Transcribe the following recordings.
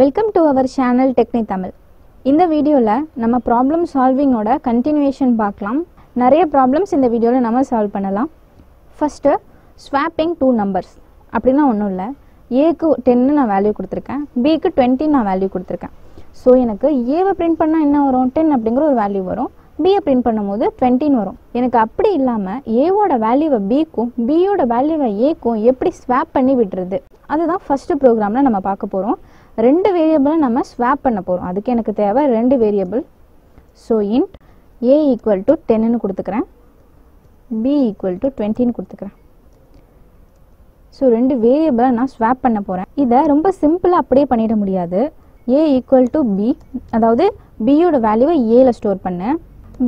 Welcome to our channel Techni Tamil இந்த வீடியோவில் நம்ம ப்ராப்ளம் சால்விங்கோட கண்டினியூஷன் பார்க்கலாம். நிறைய ப்ராப்ளம்ஸ் இந்த வீடியோவில் நம்ம சால்வ் பண்ணலாம். ஃபஸ்ட்டு ஸ்வாப்பிங் டூ நம்பர்ஸ் அப்படின்னா ஒன்றும் இல்லை. ஏக்கு டென்னு நான் வேல்யூ கொடுத்துருக்கேன். பிக்கு டுவெண்ட்டி நான் வேல்யூ கொடுத்துருக்கேன். ஸோ எனக்கு ஏவை பிரிண்ட் பண்ணால் என்ன வரும்? டென் அப்படிங்கிற ஒரு வேல்யூ வரும். பியை பிரிண்ட் பண்ணும்போது டுவெண்ட்டின்னு வரும். எனக்கு அப்படி இல்லாமல் ஏவோட வேல்யூவை பிக்கும் பியோட வேல்யூவை ஏக்கும் எப்படி ஸ்வாப் பண்ணி விடுறது? அதுதான் ஃபஸ்ட்டு ப்ரோக்ராமில் நம்ம பார்க்க போகிறோம் ரெண்டு வேரியபிளை நம்ம ஸ்வாப் பண்ண போகிறோம் அதுக்கு எனக்கு தேவை ரெண்டு variable so int A equal to டென்னு கொடுத்துக்கிறேன். பி ஈக்குவல் டு டுவெண்ட்டின்னு கொடுத்துக்கிறேன். ஸோ ரெண்டு வேரியபிளை நான் ஸ்வாப் பண்ண போகிறேன் இதை ரொம்ப சிம்பிளாக அப்படியே பண்ணிட முடியாது. ஏ ஈக்குவல் டு பி அதாவது பியோட வேல்யூவை ஏல ஸ்டோர் பண்ணு.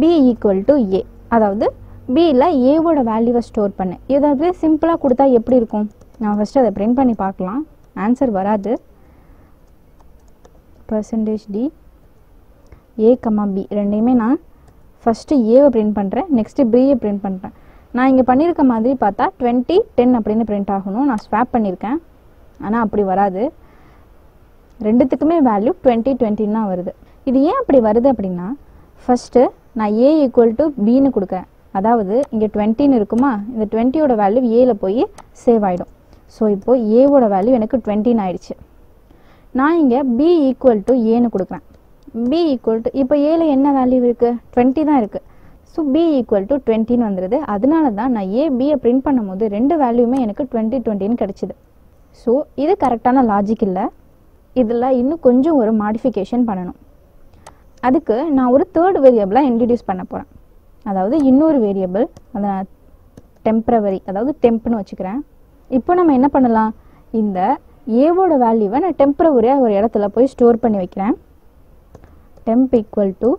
பி ஈக்குவல் டு ஏ அதாவது பியில் ஏவோட வேல்யூவை ஸ்டோர் பண்ணு. இதை அப்படியே சிம்பிளாக கொடுத்தா எப்படி இருக்கும்? நான் ஃபஸ்ட்டு அதை பிரிண்ட் பண்ணி பார்க்கலாம். ஆன்சர் வராது. Percentage D A comma B ரெண்டையுமே நான் ஃபஸ்ட்டு ஏவை பிரிண்ட் பண்ணுறேன் நெக்ஸ்ட்டு பியை பிரிண்ட் பண்ணுறேன் நான் இங்கே பண்ணியிருக்க மாதிரி பார்த்தா டுவெண்ட்டி டென் அப்படின்னு பிரிண்ட் ஆகணும். நான் ஸ்வாப் பண்ணியிருக்கேன் ஆனால் அப்படி வராது. ரெண்டுத்துக்குமே வேல்யூ டுவெண்ட்டி டுவெண்ட்டின்னு தான் வருது. இது ஏன் அப்படி வருது அப்படின்னா ஃபஸ்ட்டு நான் ஏ ஈக்குவல் டு பின்னு கொடுக்குறேன். அதாவது இங்கே டுவெண்ட்டின்னு இருக்குமா? இந்த டுவெண்ட்டியோட வேல்யூ ஏல போய் சேவ் ஆகிடும் ஸோ இப்போது ஏவோட வேல்யூ எனக்கு டுவெண்ட்டின்னு ஆயிடுச்சு. நான் இங்கே பி ஈக்குவல் டு ஏன்னு கொடுக்குறேன். பி ஈக்குவல் டு இப்போ ஏல என்ன வேல்யூ இருக்குது டுவெண்ட்டி தான் இருக்குது ஸோ பி ஈக்குவல் டு டுவெண்ட்டின்னு வந்துடுது அதனால தான் நான் ஏ பியை பிரிண்ட் பண்ணும்போது ரெண்டு வேல்யூமே எனக்கு டுவெண்ட்டி டுவெண்ட்டின்னு கிடச்சிது. ஸோ இது கரெக்டான லாஜிக் இல்லை. இதில் இன்னும் கொஞ்சம் ஒரு மாடிஃபிகேஷன் பண்ணணும். அதுக்கு நான் ஒரு தேர்ட் வேரியபிளாக இன்ட்ரடியூஸ் பண்ண போகிறேன் அதாவது இன்னொரு வேரியபிள் அதை நான் டெம்ப்ரவரி அதாவது டெம்ப்னு வச்சுக்கிறேன். இப்போ நம்ம என்ன பண்ணலாம்? இந்த ஏவோட வேல்யூவை நான் டெம்ப்ரவரியாக ஒரு இடத்துல போய் ஸ்டோர் பண்ணி வைக்கிறேன். டெம்ப் ஈக்குவல் டு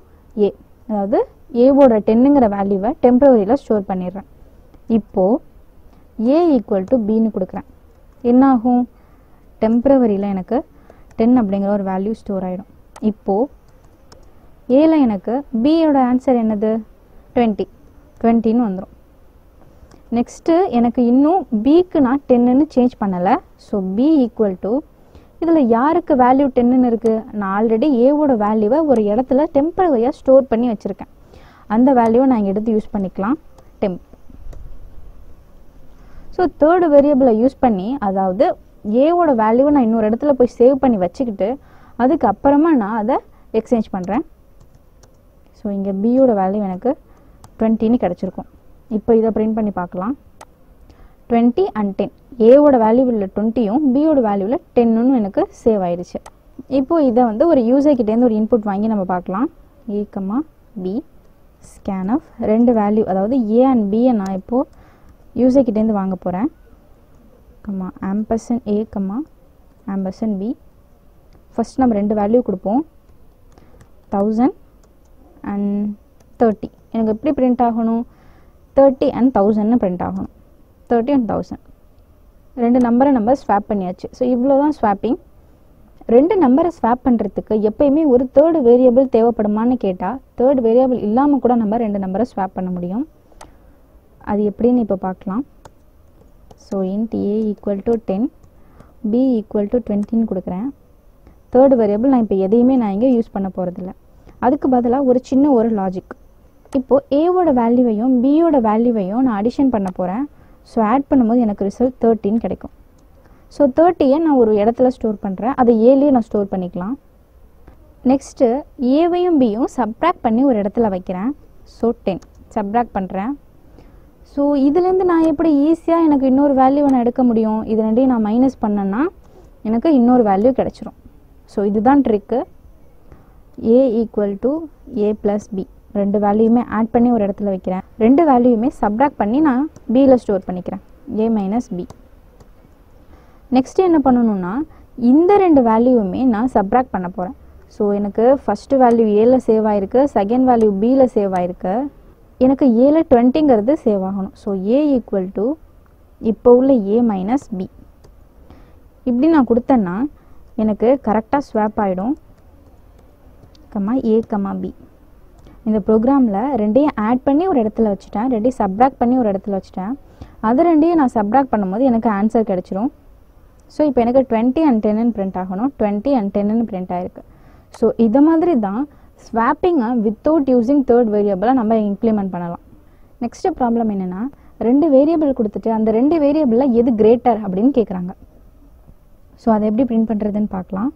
ஏ அதாவது ஏவோட டென்னுங்கிற வேல்யூவை டெம்ப்ரவரியில் ஸ்டோர் பண்ணிடுறேன். இப்போது ஏ ஈக்குவல் டு பின்னு கொடுக்குறேன். என்னாகும்? டெம்ப்ரவரியில் எனக்கு டென் அப்படிங்கிற ஒரு வேல்யூ ஸ்டோர் ஆகிடும் இப்போது ஏல எனக்கு பியோட ஆன்சர் என்னது? டுவெண்ட்டி டுவெண்ட்டின்னு வந்துடும் நெக்ஸ்ட்டு எனக்கு இன்னும் பிக்கு நான் டென்னுன்னு சேஞ்ச் பண்ணலை. ஸோ பி ஈக்குவல் டு இதில் யாருக்கு வேல்யூ டென்னுன்னு இருக்குது நான் ஆல்ரெடி ஏவோட வேல்யூவை ஒரு இடத்துல டெம்பரவரியாக ஸ்டோர் பண்ணி வச்சுருக்கேன். அந்த வேல்யூவை நான் இங்கே எடுத்து யூஸ் பண்ணிக்கலாம். டெம்ப் ஸோ தேர்டு வேரியபிளை யூஸ் பண்ணி அதாவது ஏவோட வேல்யூவை நான் இன்னொரு இடத்துல போய் சேவ் பண்ணி வச்சுக்கிட்டு அதுக்கப்புறமா நான் அதை எக்ஸ்சேஞ்ச் பண்ணுறேன் ஸோ இங்கே பியோட வேல்யூ எனக்கு டுவெண்ட்டின்னு கிடச்சிருக்கும். இப்போ இதை பிரிண்ட் பண்ணி பார்க்கலாம். டுவெண்ட்டி அண்ட் டென் ஏவோட வேல்யூவில் டுவெண்ட்டியும் பியோட வேல்யூவில் டென்னுன்னு எனக்கு சேவ் ஆயிடுச்சு. இப்போது இதை வந்து ஒரு யூசர் கிட்டேருந்து ஒரு இன்புட் வாங்கி நம்ம பார்க்கலாம். ஏ பி ஸ்கேன் ஆஃப் ரெண்டு வேல்யூ அதாவது ஏ அண்ட் பியை நான் இப்போது யூசர் கிட்டேருந்து வாங்க போகிறேன் comma ampersand A comma ampersand B first நம்ம ரெண்டு வேல்யூ கொடுப்போம். தௌசண்ட் அண்ட் தேர்ட்டி எனக்கு எப்படி பிரிண்ட் ஆகணும்? தேர்ட்டி அண்ட் தௌசண்ட்னு பிரிண்ட் ஆகணும். தேர்ட்டி அண்ட் தௌசண்ட் ரெண்டு நம்பரை நம்ம ஸ்வாப் பண்ணியாச்சு. ஸோ இவ்வளோ தான் ஸ்வாப்பிங் ரெண்டு நம்பரை ஸ்வாப் பண்ணுறதுக்கு எப்பயுமே ஒரு தேர்டு வேரியபிள் தேவைப்படுமான்னு கேட்டால் தேர்ட் வேரியபிள் இல்லாமல் கூட நம்ம ரெண்டு நம்பரை ஸ்வாப் பண்ண முடியும். அது எப்படின்னு இப்போ பார்க்கலாம். So int A equal to ten B equal to டுவெண்ட்டின்னு கொடுக்குறேன். தேர்ட் வேரியபிள் நான் இப்போ எதையுமே நான் இங்கே யூஸ் பண்ண போகிறதில்ல அதுக்கு பதிலாக ஒரு சின்ன ஒரு லாஜிக் இப்போது ஏவோட வேல்யூவையும் பியோட வேல்யூவையும் நான் அடிஷன் பண்ண போகிறேன் ஸோ ஆட் பண்ணும்போது எனக்கு ரிசல்ட் தேர்ட்டின் கிடைக்கும். ஸோ தேர்ட்டியை நான் ஒரு இடத்துல ஸ்டோர் பண்ணுறேன் அதை ஏலேயே நான் ஸ்டோர் பண்ணிக்கலாம். நெக்ஸ்ட்டு ஏவையும் பியும் சப்ராக்ட் பண்ணி ஒரு இடத்துல வைக்கிறேன். ஸோ டென் சப்ராக்ட் பண்ணுறேன் ஸோ இதுலேருந்து நான் எப்படி ஈஸியாக எனக்கு இன்னொரு வேல்யூவை நான் எடுக்க முடியும்? இது ரெண்டையும் நான் மைனஸ் பண்ணேன்னா எனக்கு இன்னொரு வேல்யூ கிடச்சிரும். ஸோ இதுதான் trick A equal to A plus B ரெண்டு வேல்யூமே ஆட் பண்ணி ஒரு இடத்துல வைக்கிறேன். ரெண்டு வேல்யூமே சப்ராக்ட் பண்ணி நான் பியில் ஸ்டோர் பண்ணிக்கிறேன். ஏ மைனஸ் பி நெக்ஸ்ட் என்ன பண்ணணும்னா இந்த ரெண்டு வேல்யூவுமே நான் சப்ராக்ட் பண்ண போகிறேன் ஸோ எனக்கு ஃபஸ்ட்டு வேல்யூ ஏல சேவ் ஆயிருக்கு செகண்ட் வேல்யூ பியில் சேவ் ஆயிருக்கு. எனக்கு ஏல டுவெண்ட்டிங்கிறது சேவ் ஆகணும். ஸோ ஏ ஈக்குவல் டு இப்போ உள்ள ஏ மைனஸ் பி இப்படி நான் கொடுத்தேன்னா எனக்கு கரெக்டாக ஸ்வாப் ஆகிடும் கம்மா ஏ கம்மா பி இந்த ப்ரோக்ராமில் ரெண்டையும் ஆட் பண்ணி ஒரு இடத்துல வச்சுட்டேன். ரெண்டையும் சப்ராக்ட் பண்ணி ஒரு இடத்துல வச்சுட்டேன். அது ரெண்டையும் நான் சப்ராக்ட் பண்ணும்போது எனக்கு ஆன்சர் கிடச்சிரும். ஸோ இப்போ எனக்கு டுவெண்ட்டி அண்ட் டென்னு பிரிண்ட் ஆகணும். டுவெண்ட்டி அண்ட் டென்னு பிரிண்ட் ஆயிருக்கு. ஸோ இதை மாதிரி தான் ஸ்வாப்பிங்கை வித்தவுட் யூஸிங் தேர்ட் வேரியபிளை நம்ம இம்ப்ளிமெண்ட் பண்ணலாம். நெக்ஸ்ட் ப்ராப்ளம் என்னென்னா ரெண்டு வேரியபிள் கொடுத்துட்டு அந்த ரெண்டு வேரியபிளில் எது கிரேட்டர் அப்படின்னு கேட்குறாங்க ஸோ அதை எப்படி பிரிண்ட் பண்ணுறதுன்னு பார்க்கலாம்.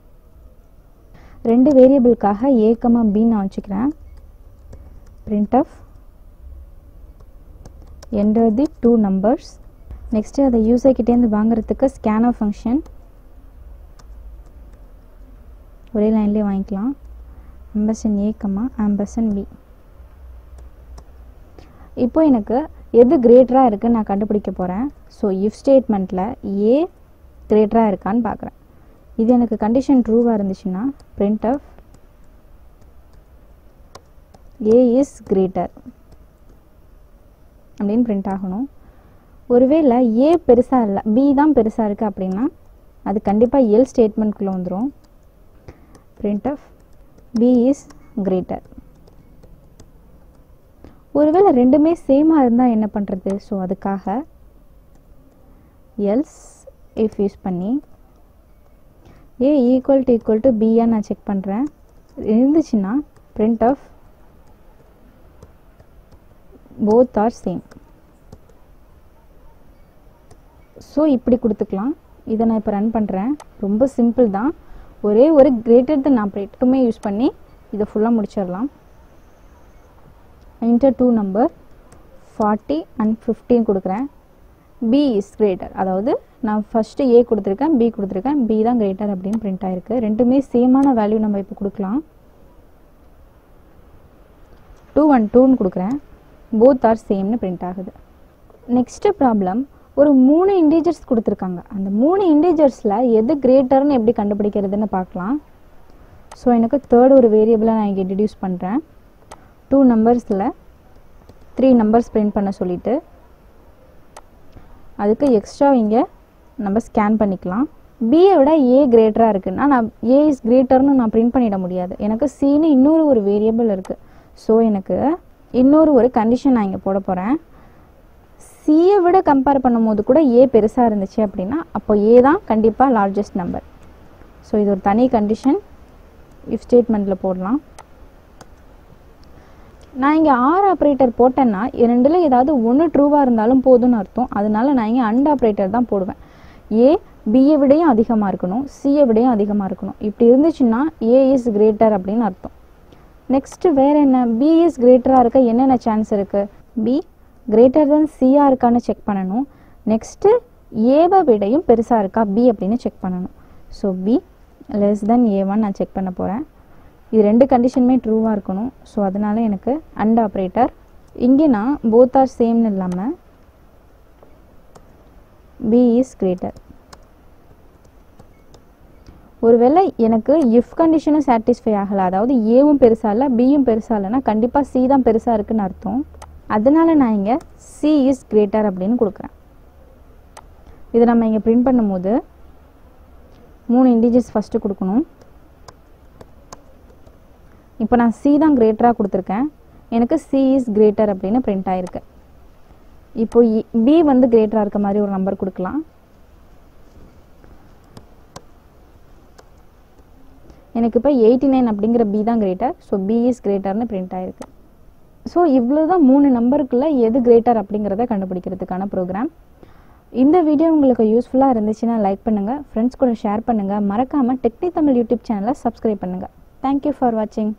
ரெண்டு வேரியபிளுக்காக ஏ கமா நான் வச்சுக்கிறேன். Print of enter the two numbers. Next அதை யூசர் கிட்டேருந்து வாங்குறதுக்கு ஸ்கேனர் ஃபங்க்ஷன் ஒரே லைன்லேயே வாங்கிக்கலாம். Ampersand A comma ampersand B இப்போ எனக்கு எது கிரேட்டராக இருக்குன்னு நான் கண்டுபிடிக்க போகிறேன் ஸோ இஃப் ஸ்டேட்மெண்ட்டில் ஏ கிரேட்டராக இருக்கான்னு பார்க்குறேன் இது எனக்கு கண்டிஷன் ட்ரூவாக இருந்துச்சுன்னா print of A is greater அப்படின்னு பிரிண்ட் ஆகணும். ஒருவேளை ஏ பெருசாக இல்லை பி தான் பெருசாக இருக்குது அப்படின்னா அது கண்டிப்பாக எல் ஸ்டேட்மெண்ட்குள்ளே வந்துடும் print of B is greater ஒருவேளை ரெண்டுமே சேமாக இருந்தால் என்ன பண்ணுறது ஸோ அதுக்காக எல்ஸ் இஃப் யூஸ் பண்ணி A equal to equal to பியா நான் செக் பண்ணுறேன் இருந்துச்சுன்னா print of both are same so இப்படி கொடுத்துக்கலாம். இதை நான் இப்போ ரன் பண்ணுறேன் ரொம்ப சிம்பிள் தான். ஒரே ஒரு கிரேட்டர் தென் ஆப்ரேட்டுக்குமே யூஸ் பண்ணி இதை ஃபுல்லாக முடிச்சிடலாம். Enter two number forty and ஃபிஃப்டியும் கொடுக்குறேன். பி இஸ் கிரேட்டர் அதாவது நான் ஃபஸ்ட்டு ஏ கொடுத்துருக்கேன் பி கொடுத்துருக்கேன். பி தான் கிரேட்டர் அப்படின்னு பிரிண்ட் ஆயிருக்கு. ரெண்டுமே சேமான வேல்யூ நம்ம இப்போ கொடுக்கலாம். டூ ஒன் டூன்னு கொடுக்குறேன். போத் ஆர் சேம்னு பிரிண்ட் ஆகுது. நெக்ஸ்ட்டு ப்ராப்ளம் ஒரு மூணு இண்டீஜர்ஸ் கொடுத்துருக்காங்க. அந்த மூணு இண்டீஜர்ஸில் எது கிரேட்டர்னு எப்படி கண்டுபிடிக்கிறதுன்னு பார்க்கலாம். ஸோ எனக்கு தேர்ட் ஒரு வேரியபிளை நான் இங்கே இன்ட்ரடியூஸ் பண்ணுறேன் டூ நம்பர்ஸில் த்ரீ நம்பர்ஸ் பிரிண்ட் பண்ண சொல்லிட்டு அதுக்கு எக்ஸ்ட்ரா இங்கே நம்ம ஸ்கேன் பண்ணிக்கலாம். பியை விட ஏ கிரேட்டராக இருக்குன்னா நான் ஏ இஸ் கிரேட்டர்னு நான் பிரிண்ட் பண்ணிட முடியாது. எனக்கு சின்னு இன்னொரு ஒரு வேரியபிள் இருக்குது ஸோ எனக்கு இன்னொரு ஒரு கண்டிஷன் நான் இங்கே போட போகிறேன் சியை விட கம்பேர் பண்ணும்போது கூட ஏ பெருசாக இருந்துச்சு அப்படின்னா அப்போ ஏ தான் கண்டிப்பாக லார்ஜஸ்ட் நம்பர் ஸோ இது ஒரு தனி கண்டிஷன் இஃப் ஸ்டேட்மெண்ட்டில் போடலாம். நான் இங்கே ஆர் ஆப்ரேட்டர் போட்டேன்னா ரெண்டில் ஏதாவது ஒன்று ட்ரூவாக இருந்தாலும் போதும்னு அர்த்தம். அதனால நான் இங்கே அண்ட் ஆப்ரேட்டர் தான் போடுவேன். ஏ பியை விடையும் அதிகமாக இருக்கணும். சியை விடையும் அதிகமாக இருக்கணும். இப்படி இருந்துச்சுன்னா ஏ இஸ் கிரேட்டர் அப்படின்னு அர்த்தம். நெக்ஸ்ட்டு வேறு என்ன? பி இஸ் கிரேட்டராக இருக்க? என்னென்ன சான்ஸ் இருக்குது பி கிரேட்டர் தென் சியாக இருக்கான்னு செக் பண்ணணும். நெக்ஸ்ட்டு ஏவை விடையும் பெருசாக இருக்கா? பி அப்படின்னு செக் பண்ணணும். ஸோ பி லெஸ் தென் ஏவான்னு நான் செக் பண்ண போகிறேன் இது ரெண்டு கண்டிஷனுமே ட்ரூவாக இருக்கணும். ஸோ அதனால் எனக்கு அண்ட் ஆப்ரேட்டர் இங்கே நான் போத் ஆர் சேம்னு இல்லாமல் பி இஸ் கிரேட்டர் ஒருவேளை எனக்கு இஃப் கண்டிஷனும் சாட்டிஸ்ஃபை ஆகலை அதாவது ஏவும் பெருசாக இல்லை பியும் பெருசாக இல்லைன்னா கண்டிப்பாக சி தான் பெருசாக இருக்குன்னு அர்த்தம். அதனால் நான் இங்கே சி இஸ் கிரேட்டர் அப்படின்னு கொடுக்குறேன். இதை நம்ம இங்கே பிரிண்ட் பண்ணும்போது மூணு இண்டிஜஸ் ஃபஸ்ட்டு கொடுக்கணும். இப்போ நான் சி தான் கிரேட்டராக கொடுத்துருக்கேன். எனக்கு சி இஸ் கிரேட்டர் அப்படின்னு பிரிண்ட் ஆகிருக்கு இப்போ பி வந்து கிரேட்டராக இருக்க மாதிரி ஒரு நம்பர் கொடுக்கலாம். எனக்கு இப்போ எயிட்டி நைன் அப்படிங்கிற பி தான் கிரேட்டர் ஸோ பி இஸ் கிரேட்டர்னு பிரிண்ட் ஆயிருக்கு. ஸோ இவ்வளோ தான் மூணு நம்பருக்குள்ள எது கிரேட்டர் அப்படிங்கிறத கண்டுபிடிக்கிறதுக்கான ப்ரோக்ராம் இந்த வீடியோ உங்களுக்கு யூஸ்ஃபுல்லாக இருந்துச்சுன்னா லைக் பண்ணுங்கள் ஃப்ரெண்ட்ஸ் கூட ஷேர் பண்ணுங்கள் மறக்காமல் டெக்னி தமிழ் யூடியூப் சேனலை சப்ஸ்கிரைப் பண்ணுங்கள் தேங்க்யூ ஃபார் வாட்சிங்